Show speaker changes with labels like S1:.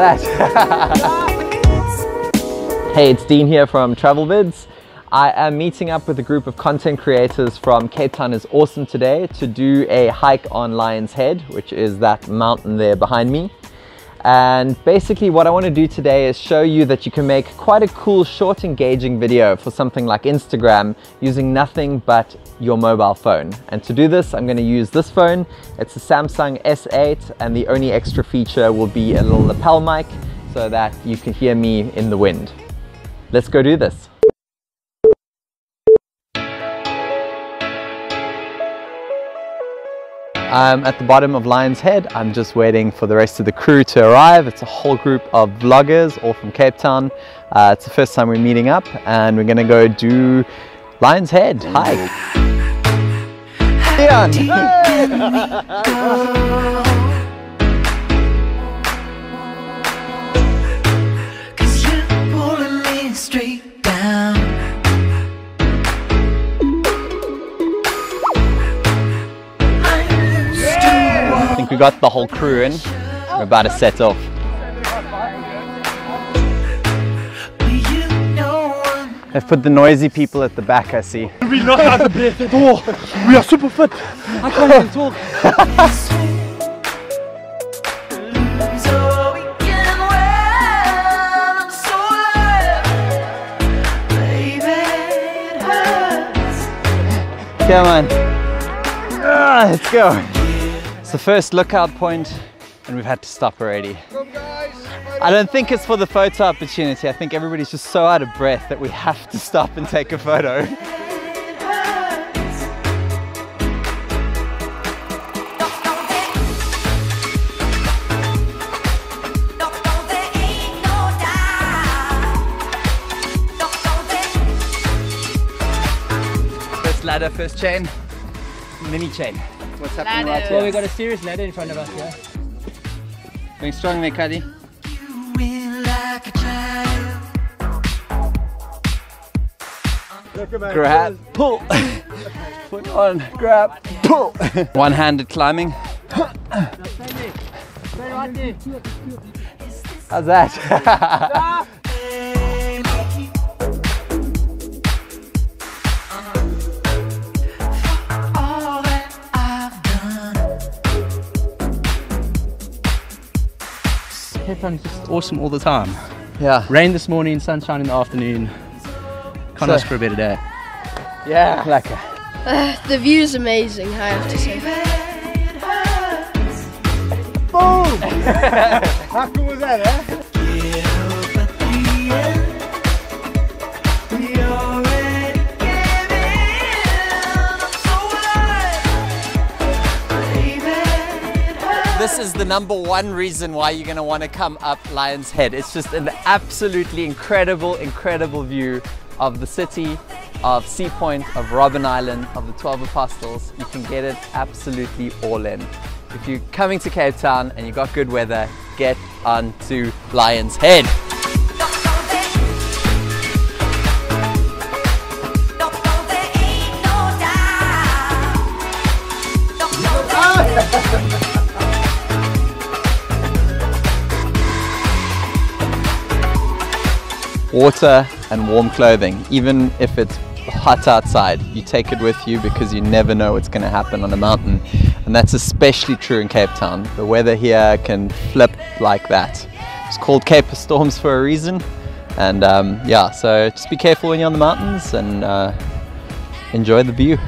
S1: that? hey, it's Deon here from Travel Vids. I am meeting up with a group of content creators from Cape Town is Awesome today to do a hike on Lion's Head, which is that mountain there behind me. And basically what I want to do today is show you that you can make quite a cool short engaging video for something like Instagram using nothing but your mobile phone. And to do this, I'm going to use this phone. It's a Samsung S8 and the only extra feature will be a little lapel mic so that you can hear me in the wind. Let's go do this. I'm at the bottom of Lion's Head. I'm just waiting for the rest of the crew to arrive. It's a whole group of vloggers, all from Cape Town. Uh, it's the first time we're meeting up and we're gonna go do Lion's Head hike. Leon! got the whole crew in. We're about to set off. They've put the noisy people at the back, I see.
S2: We're not out of breath at all. We are super fit. I can't even talk.
S1: Come on. Ah, let's go. It's the first lookout point and we've had to stop already. I don't think it's for the photo opportunity. I think everybody's just so out of breath that we have to stop and take a photo. First ladder, first chain, mini chain what's happening ladder. right here.
S2: Well, we got a serious ladder in front of us, yeah.
S1: Going strong there, Cuddy. grab, pull, put on, grab, pull. One-handed climbing. How's that?
S2: Cape just awesome all the time.
S1: Yeah.
S2: Rain this morning, sunshine in the afternoon. Can't so, ask for a better day.
S1: Yeah, like.
S3: Uh, the view is amazing, I have to say.
S2: Boom! How cool was that, eh?
S1: Number one reason why you're going to want to come up Lion's Head. It's just an absolutely incredible, incredible view of the city, of Sea Point, of Robben Island, of the 12 Apostles. You can get it absolutely all in. If you're coming to Cape Town and you got good weather, get onto Lion's Head. Water and warm clothing, even if it's hot outside. You take it with you because you never know what's going to happen on a mountain. And that's especially true in Cape Town. The weather here can flip like that. It's called Cape of Storms for a reason. And um, yeah, so just be careful when you're on the mountains and uh, enjoy the view.